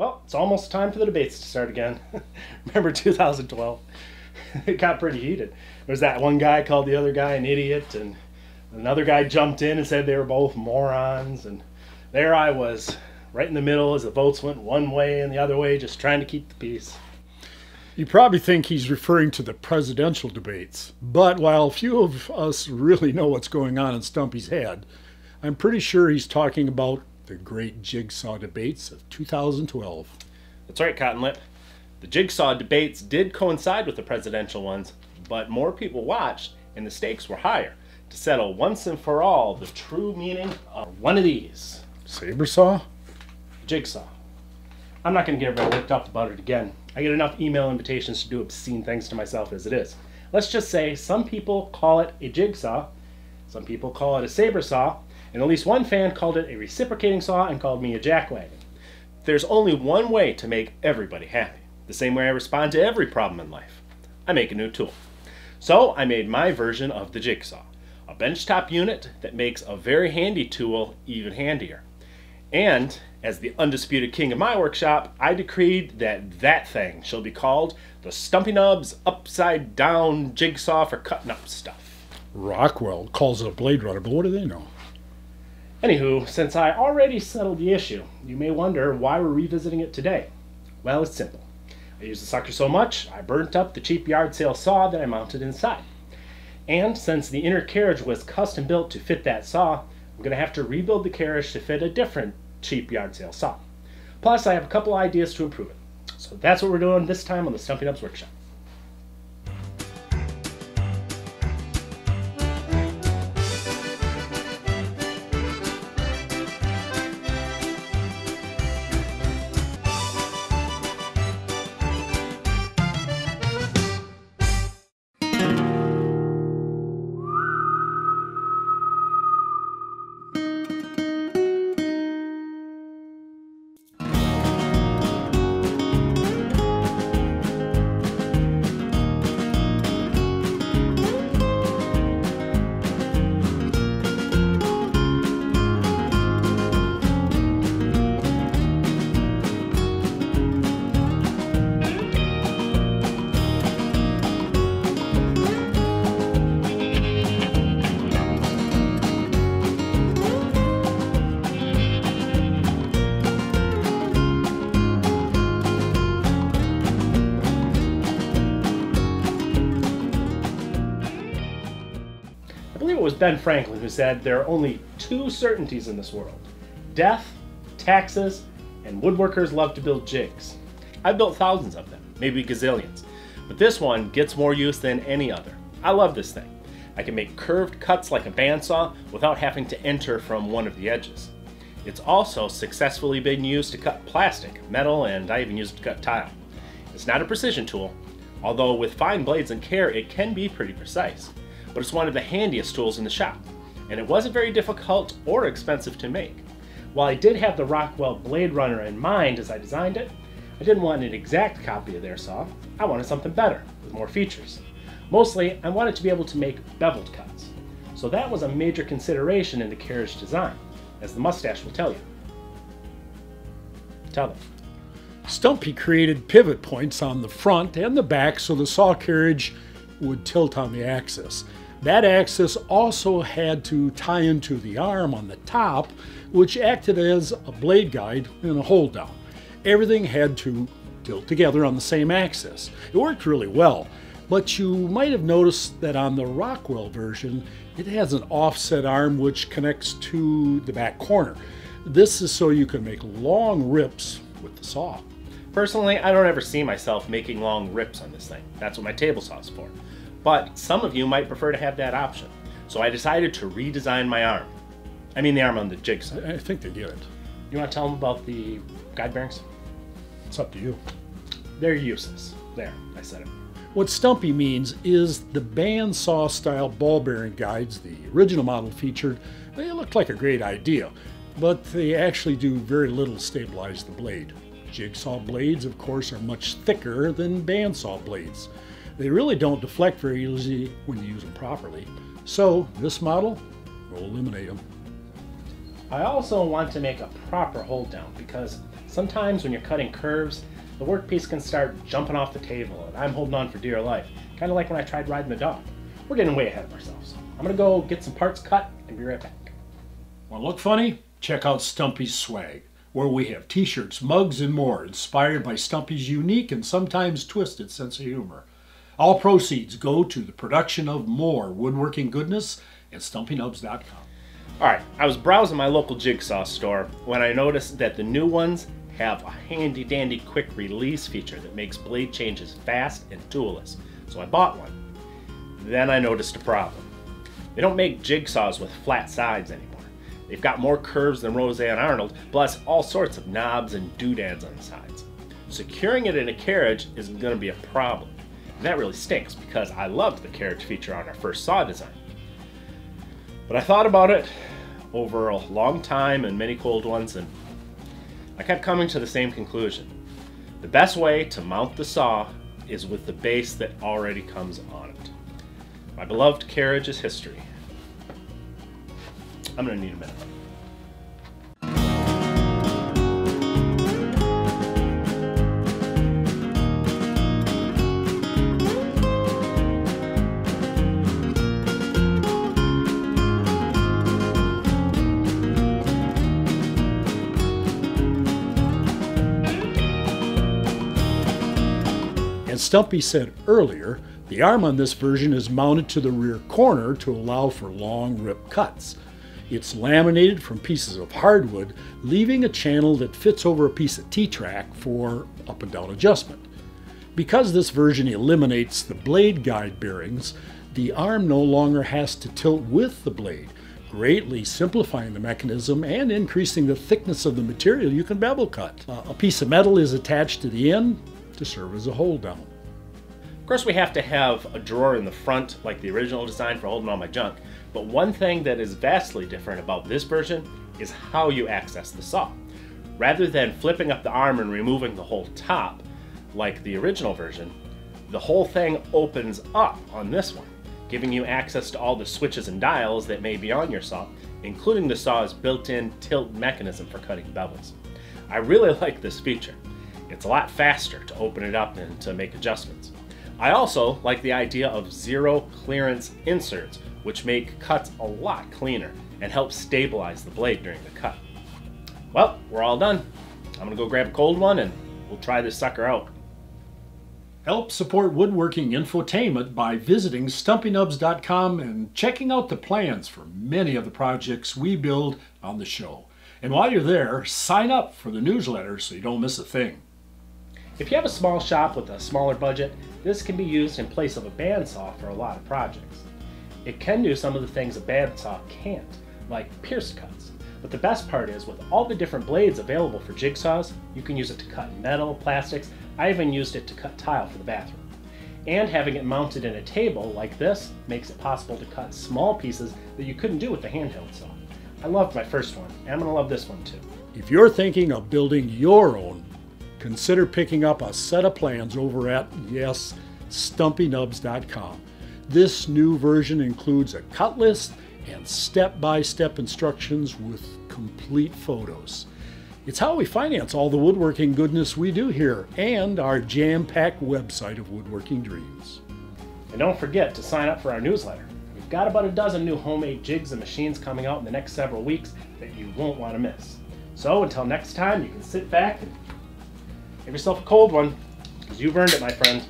Well, it's almost time for the debates to start again. Remember 2012? it got pretty heated. There was that one guy called the other guy an idiot, and another guy jumped in and said they were both morons, and there I was, right in the middle as the votes went one way and the other way, just trying to keep the peace. You probably think he's referring to the presidential debates, but while few of us really know what's going on in Stumpy's head, I'm pretty sure he's talking about the great jigsaw debates of 2012. That's right, Cotton Lip. The jigsaw debates did coincide with the presidential ones, but more people watched and the stakes were higher to settle once and for all the true meaning of one of these. Saber saw? Jigsaw. I'm not going to get everybody worked up about it again. I get enough email invitations to do obscene things to myself as it is. Let's just say some people call it a jigsaw, some people call it a saber saw, and at least one fan called it a reciprocating saw and called me a jackwagon. There's only one way to make everybody happy, the same way I respond to every problem in life. I make a new tool. So I made my version of the jigsaw, a benchtop unit that makes a very handy tool even handier. And as the undisputed king of my workshop, I decreed that that thing shall be called the Stumpy Nubs Upside Down Jigsaw for cutting up stuff. Rockwell calls it a Blade Runner, but what do they know? Anywho, since I already settled the issue, you may wonder why we're revisiting it today. Well, it's simple. I used the sucker so much, I burnt up the cheap yard sale saw that I mounted inside. And since the inner carriage was custom built to fit that saw, I'm going to have to rebuild the carriage to fit a different cheap yard sale saw. Plus, I have a couple ideas to improve it. So that's what we're doing this time on the Stumpy Nubs Workshop. Believe it was Ben Franklin who said there are only two certainties in this world death, taxes, and woodworkers love to build jigs. I've built thousands of them, maybe gazillions, but this one gets more use than any other. I love this thing. I can make curved cuts like a bandsaw without having to enter from one of the edges. It's also successfully been used to cut plastic, metal, and I even used it to cut tile. It's not a precision tool, although with fine blades and care it can be pretty precise but it's one of the handiest tools in the shop, and it wasn't very difficult or expensive to make. While I did have the Rockwell Blade Runner in mind as I designed it, I didn't want an exact copy of their saw, I wanted something better, with more features. Mostly, I wanted to be able to make beveled cuts, so that was a major consideration in the carriage design, as the mustache will tell you. Tell them. Stumpy created pivot points on the front and the back so the saw carriage would tilt on the axis. That axis also had to tie into the arm on the top, which acted as a blade guide and a hold down. Everything had to tilt together on the same axis. It worked really well, but you might have noticed that on the Rockwell version, it has an offset arm which connects to the back corner. This is so you can make long rips with the saw. Personally, I don't ever see myself making long rips on this thing. That's what my table saw is for. But some of you might prefer to have that option. So I decided to redesign my arm. I mean the arm on the jigsaw. I think they get it. You want to tell them about the guide bearings? It's up to you. They're useless. There, I said it. What Stumpy means is the bandsaw style ball bearing guides the original model featured, they looked like a great idea, but they actually do very little to stabilize the blade. Jigsaw blades, of course, are much thicker than bandsaw blades. They really don't deflect very easily when you use them properly. So this model will eliminate them. I also want to make a proper hold down because sometimes when you're cutting curves, the workpiece can start jumping off the table and I'm holding on for dear life. Kind of like when I tried riding the dog. We're getting way ahead of ourselves. I'm gonna go get some parts cut and be right back. Want to look funny? Check out Stumpy's swag, where we have t-shirts, mugs, and more inspired by Stumpy's unique and sometimes twisted sense of humor. All proceeds go to the production of more woodworking goodness at stumpynubs.com. Alright, I was browsing my local jigsaw store when I noticed that the new ones have a handy dandy quick release feature that makes blade changes fast and toolless, so I bought one. Then I noticed a problem. They don't make jigsaws with flat sides anymore. They've got more curves than Roseanne Arnold, plus all sorts of knobs and doodads on the sides. Securing it in a carriage is going to be a problem. And that really stinks because I loved the carriage feature on our first saw design. But I thought about it over a long time and many cold ones, and I kept coming to the same conclusion. The best way to mount the saw is with the base that already comes on it. My beloved carriage is history. I'm gonna need a minute. Stumpy said earlier, the arm on this version is mounted to the rear corner to allow for long rip cuts. It's laminated from pieces of hardwood, leaving a channel that fits over a piece of T-track for up and down adjustment. Because this version eliminates the blade guide bearings, the arm no longer has to tilt with the blade, greatly simplifying the mechanism and increasing the thickness of the material you can bevel cut. Uh, a piece of metal is attached to the end to serve as a hold down. Of course, we have to have a drawer in the front like the original design for holding all my junk, but one thing that is vastly different about this version is how you access the saw. Rather than flipping up the arm and removing the whole top, like the original version, the whole thing opens up on this one, giving you access to all the switches and dials that may be on your saw, including the saw's built-in tilt mechanism for cutting bevels. I really like this feature. It's a lot faster to open it up and to make adjustments. I also like the idea of zero clearance inserts, which make cuts a lot cleaner and help stabilize the blade during the cut. Well, we're all done. I'm gonna go grab a cold one and we'll try this sucker out. Help support woodworking infotainment by visiting stumpynubs.com and checking out the plans for many of the projects we build on the show. And while you're there, sign up for the newsletter so you don't miss a thing. If you have a small shop with a smaller budget, this can be used in place of a bandsaw for a lot of projects. It can do some of the things a bandsaw can't, like pierced cuts. But the best part is, with all the different blades available for jigsaws, you can use it to cut metal, plastics, I even used it to cut tile for the bathroom. And having it mounted in a table like this makes it possible to cut small pieces that you couldn't do with the handheld saw. I loved my first one, and I'm gonna love this one too. If you're thinking of building your own, consider picking up a set of plans over at, yesstumpynubs.com. This new version includes a cut list and step by step instructions with complete photos. It's how we finance all the woodworking goodness we do here and our jam packed website of woodworking dreams. And don't forget to sign up for our newsletter. We've got about a dozen new homemade jigs and machines coming out in the next several weeks that you won't want to miss. So until next time, you can sit back and have yourself a cold one, because you've earned it, my friend.